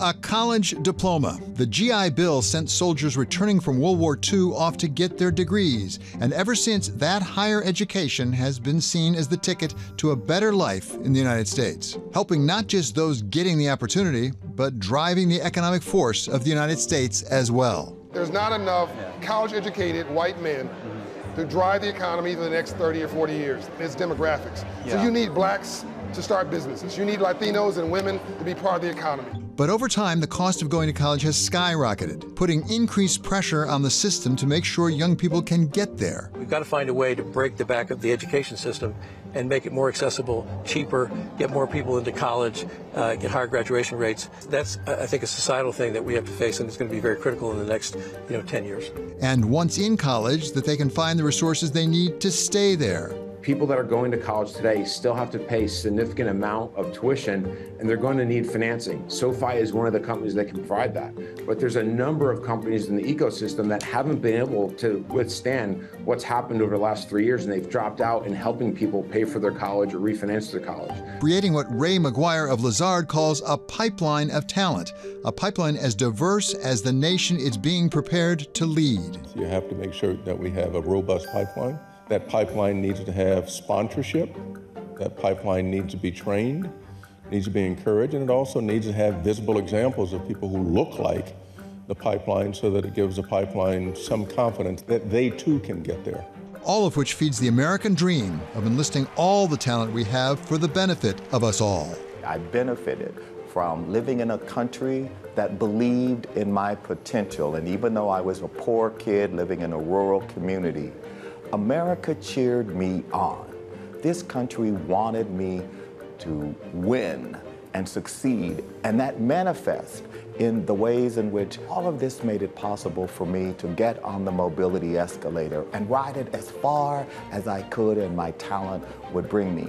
A college diploma. The GI Bill sent soldiers returning from World War II off to get their degrees, and ever since, that higher education has been seen as the ticket to a better life in the United States, helping not just those getting the opportunity, but driving the economic force of the United States as well. There's not enough college educated white men to drive the economy for the next 30 or 40 years. It's demographics. So you need blacks to start businesses. You need Latinos and women to be part of the economy. But over time, the cost of going to college has skyrocketed, putting increased pressure on the system to make sure young people can get there. We've got to find a way to break the back of the education system and make it more accessible, cheaper, get more people into college, uh, get higher graduation rates. That's, I think, a societal thing that we have to face, and it's going to be very critical in the next, you know, 10 years. And once in college, that they can find the resources they need to stay there people that are going to college today still have to pay significant amount of tuition and they're going to need financing. SoFi is one of the companies that can provide that. But there's a number of companies in the ecosystem that haven't been able to withstand what's happened over the last three years and they've dropped out in helping people pay for their college or refinance their college. Creating what Ray McGuire of Lazard calls a pipeline of talent, a pipeline as diverse as the nation is being prepared to lead. You have to make sure that we have a robust pipeline that pipeline needs to have sponsorship. That pipeline needs to be trained, needs to be encouraged, and it also needs to have visible examples of people who look like the pipeline so that it gives the pipeline some confidence that they too can get there. All of which feeds the American dream of enlisting all the talent we have for the benefit of us all. I benefited from living in a country that believed in my potential. And even though I was a poor kid living in a rural community, America cheered me on. This country wanted me to win and succeed, and that manifests in the ways in which all of this made it possible for me to get on the mobility escalator and ride it as far as I could and my talent would bring me.